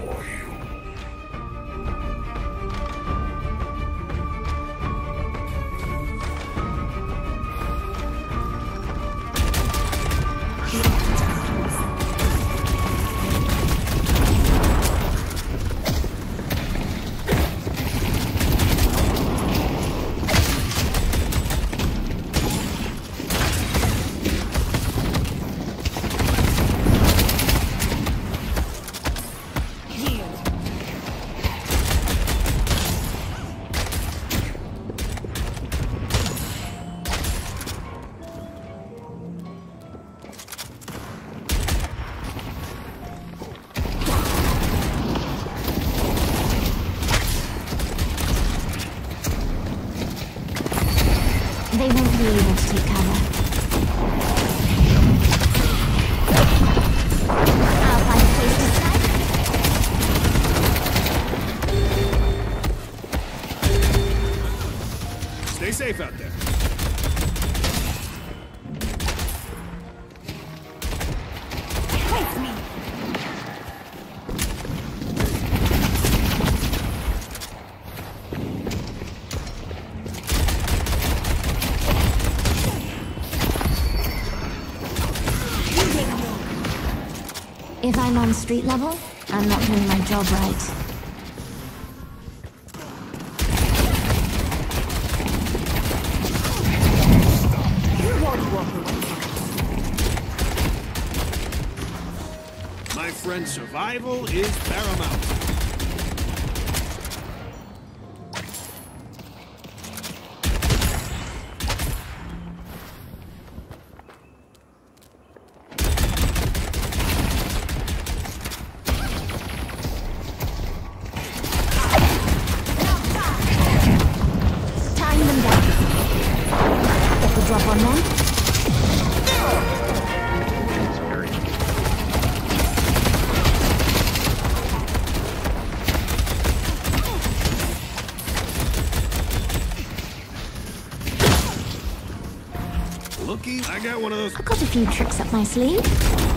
They street level, I'm not doing my job right. My friend, survival is paramount. Few tricks up my sleeve.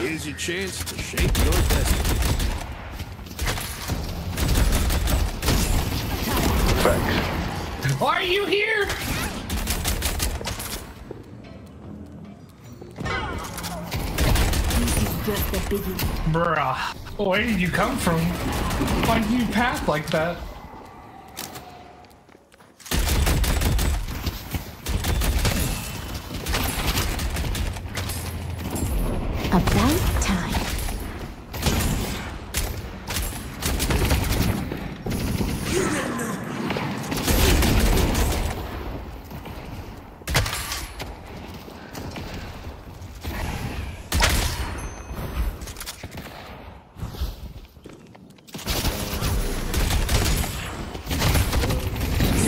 Here's your chance to shape your destiny. Thanks. Are you here? Bruh, where did you come from? Why do you path like that? About time.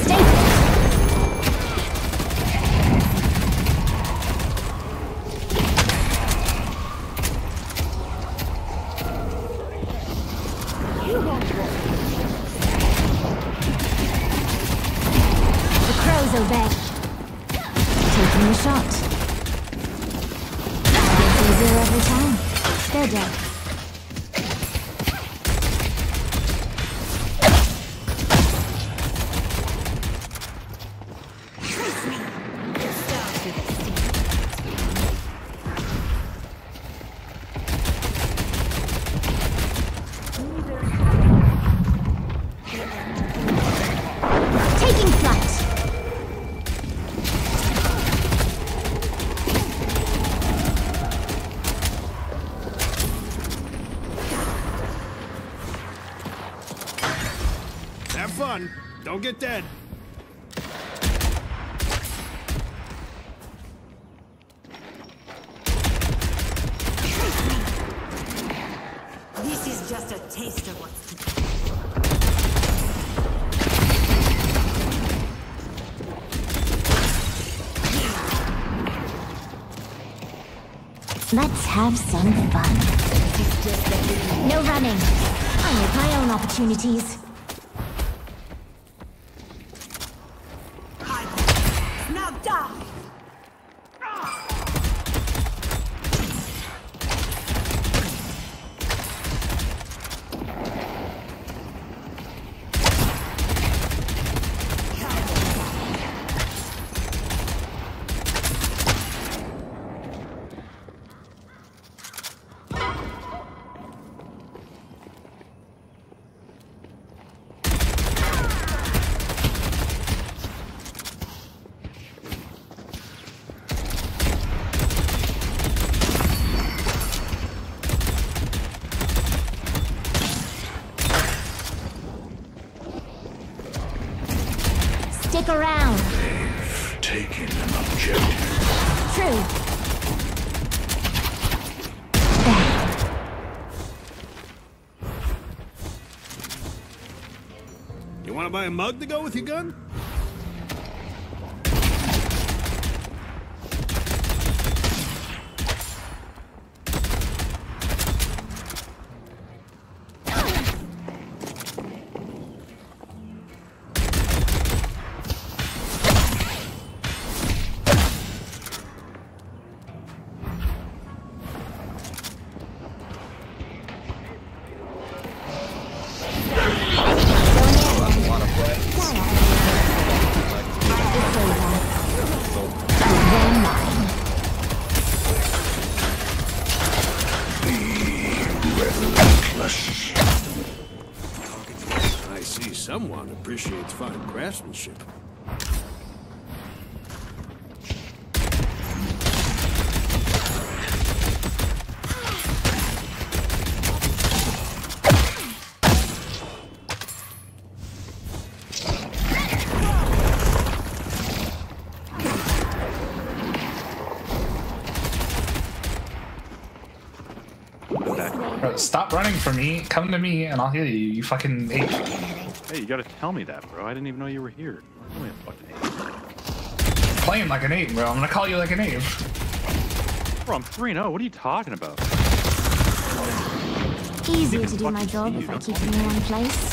Stay The crows obey. Taking the shot. Gets easier every time. They're dead. Let's have some fun. No running. I make my own opportunities. Stick around. Taking an objective. True. You want to buy a mug to go with your gun? Appreciates fine craftsmanship. Stop running from me. Come to me and I'll heal you. You fucking ape. Hey, you gotta tell me that, bro. I didn't even know you were here. I'm a fucking ape. Playing like an ape, bro. I'm gonna call you like an ape. Bro, I'm 3 0. What are you talking about? Easier to do my job if I keep them in one place.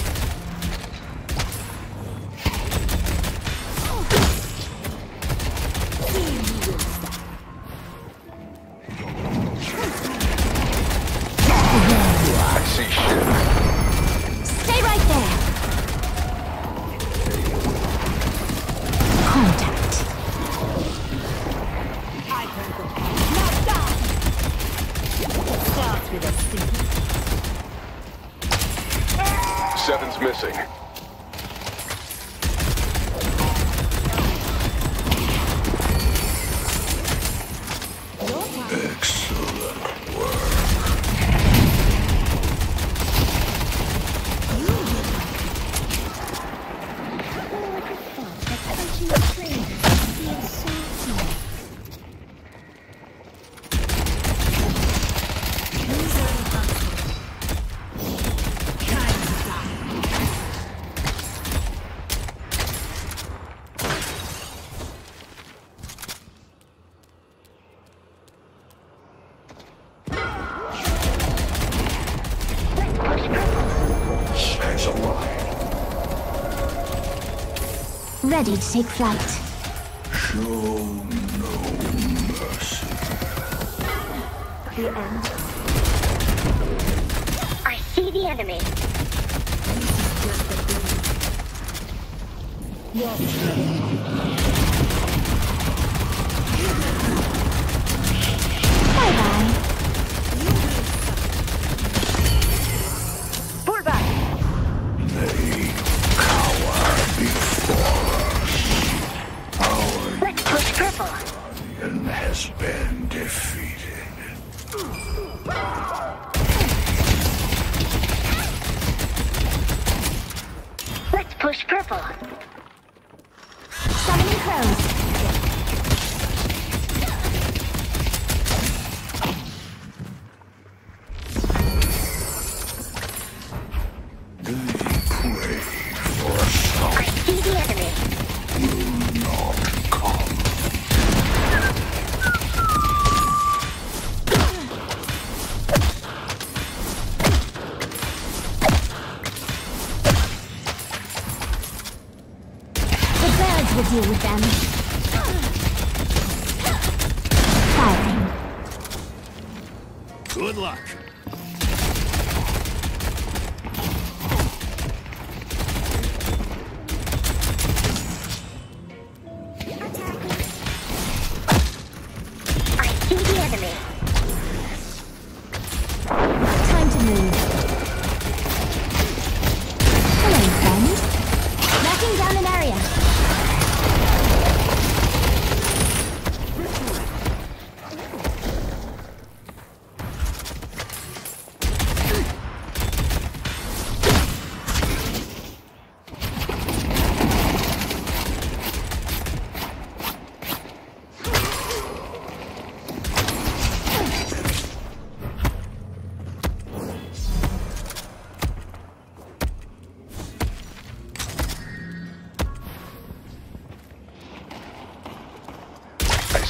Ready to take flight. Show no mercy. the end. I see the enemy. Bye good.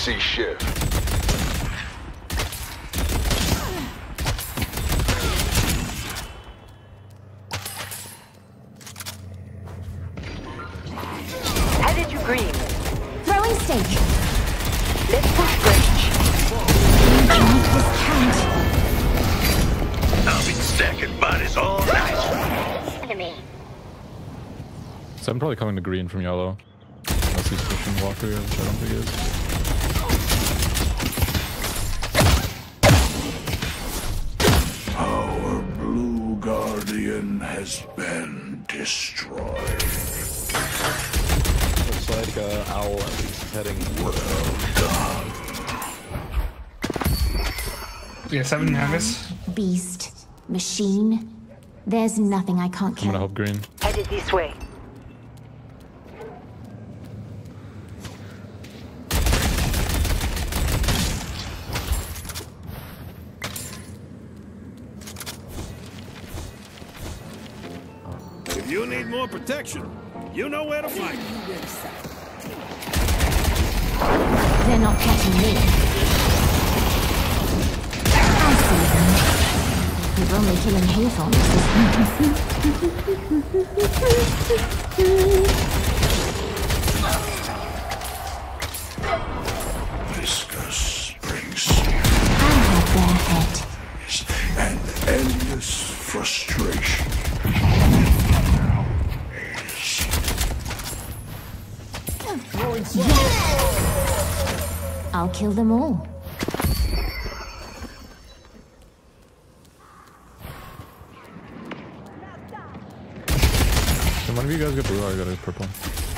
I see Shiv. Headed to green. Throwing stake. Let's push bridge. Make this count. I've been stacking bodies all night. Enemy. So I'm probably coming to green from yellow. Unless he's pushing Walker, which I don't think he is. Guardian has been destroyed. Looks like uh, Owl at least heading. Yeah, seven haggis. Beast. Machine. There's nothing I can't kill. I'm gonna help green. Headed this way. Protection, you know where to find me. They're not catching me. I see them. We're only killing Viscous I'll kill them all. One of you guys blue? I got a purple.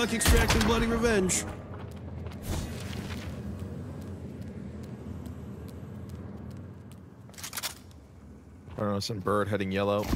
Luck extracting bloody revenge. I don't know, some bird heading yellow.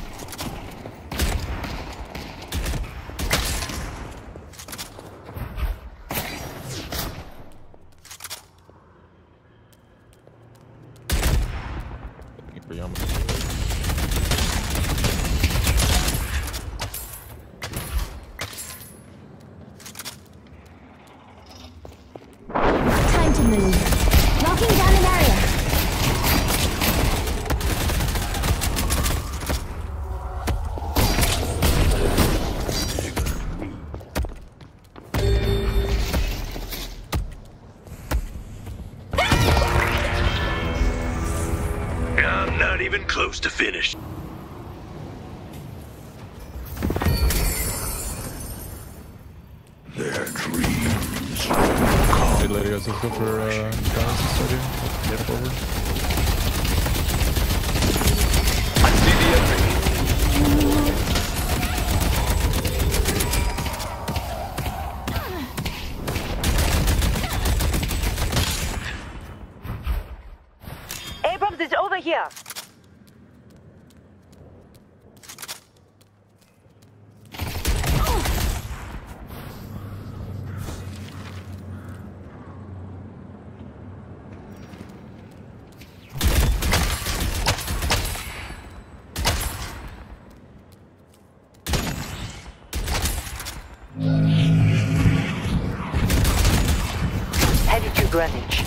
Close to finish. Their dreams Hey, lady, guys, let's go for uh, guys study. Get up Greenwich.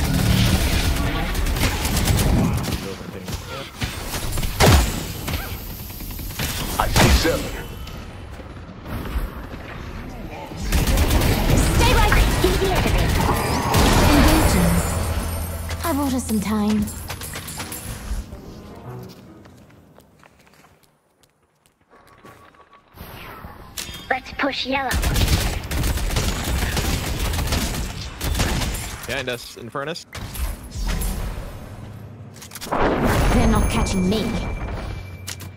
I see seven. Stay right. Give the elevator. Engaging. I bought us some time. Let's push yellow. Behind us, Infernus. They're not catching me.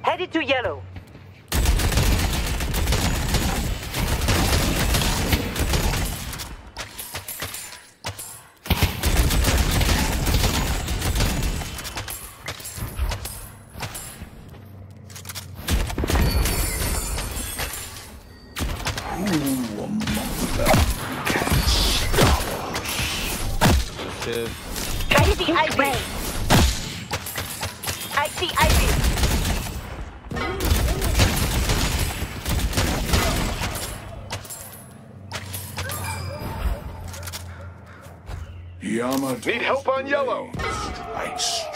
Headed to yellow. Shiv. I see Ivy. I see Ivy. Yamato. Need help on yellow. Strikes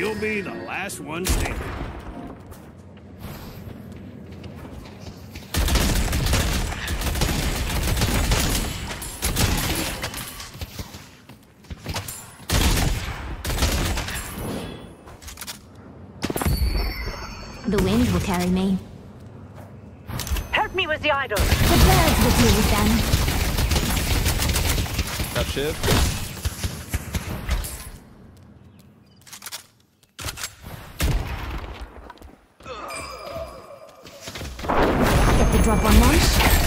you'll be the last one standing. The wind will carry me. Help me with the idol. The birds will deal with them. Got Shiv. Drop on them.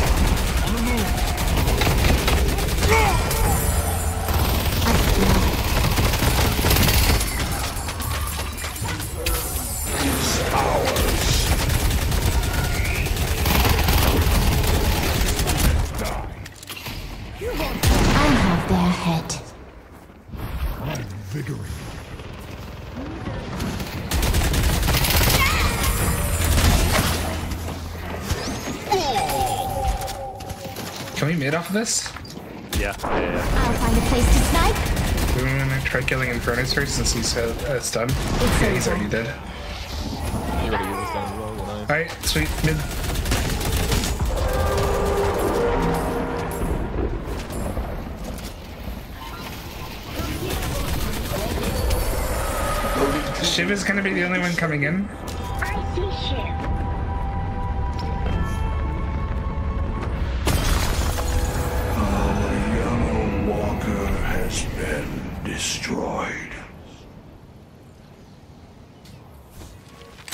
This? Yeah, yeah, yeah. I'll find a place to snipe. We're gonna try killing Infernus first since he's uh, uh, stunned. It's Yeah, he's already dead. You already used this as well, I- Alright, sweet. Mid. Shiv is gonna be the only one coming in. I see Shiv. Has been destroyed.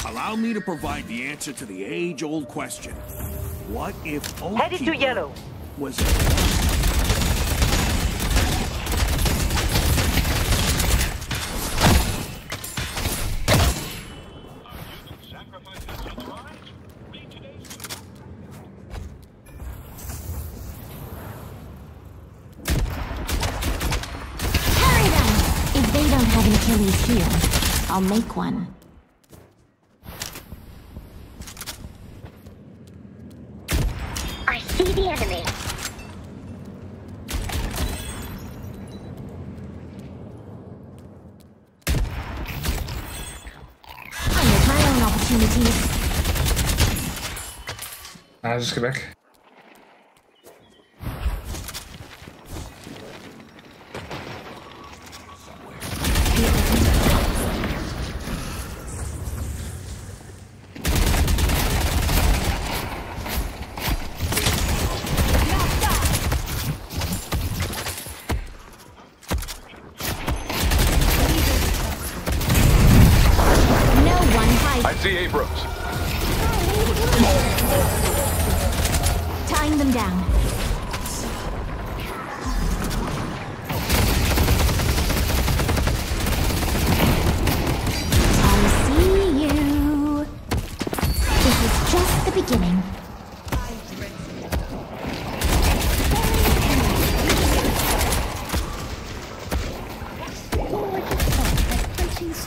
Allow me to provide the answer to the age-old question. What if Headed to Oki yellow. was I'll make one. I see the enemy. I make my own opportunities. I'll just go back.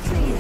Going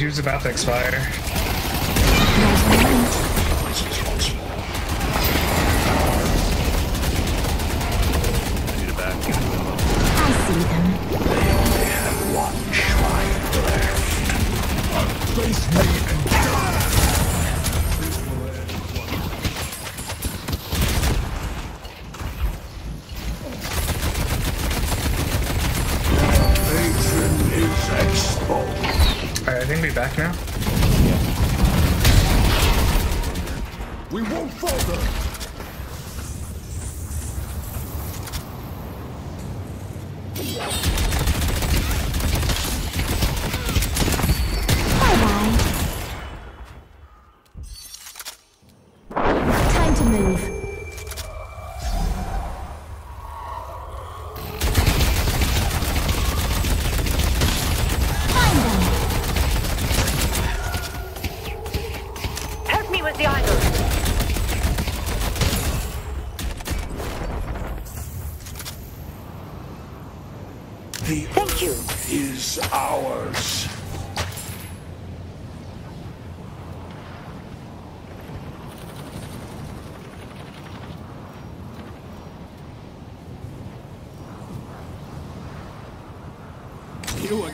Reduce about to expire. To move.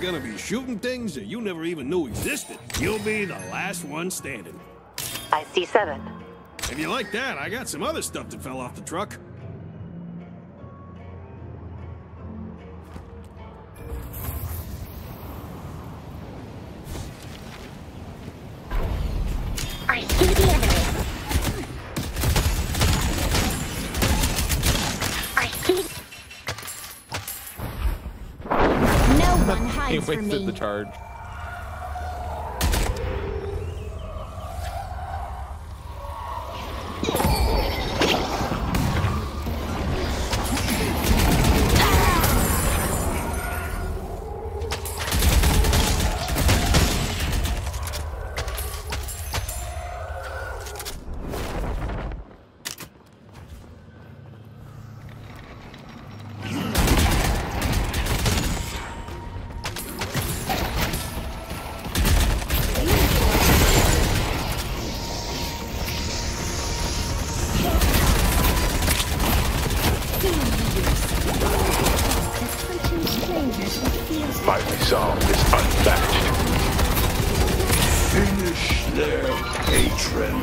Gonna be shooting things that you never even knew existed. You'll be the last one standing. I see seven. If you like that, I got some other stuff that fell off the truck. One He hides wasted me. the charge. Their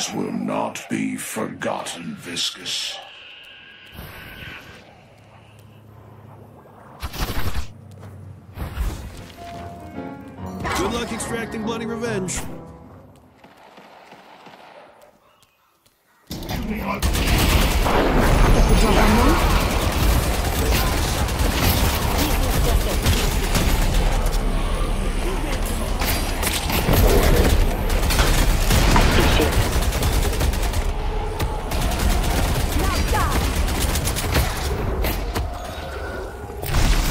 allies will not be forgotten, Viscous. Good luck extracting bloody revenge. Get the drop on them. I see Jim.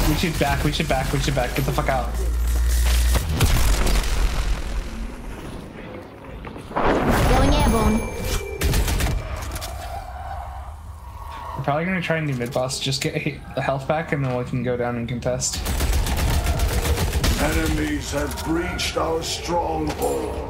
We should back, we should back, we should back. Get the fuck out. Going airborne. We're probably gonna try and do mid boss. Just get the health back and then we can go down and contest. Enemies have breached our stronghold.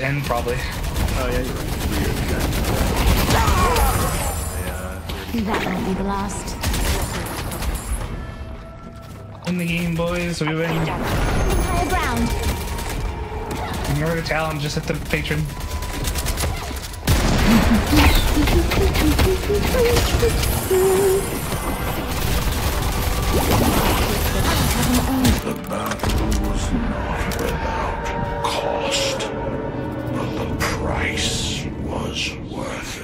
End probably. Oh yeah, you're right. That won't be the last. In the game, boys. We win. Higher ground. Ignore the talent, just hit the patron. The battle was not without price was worth it.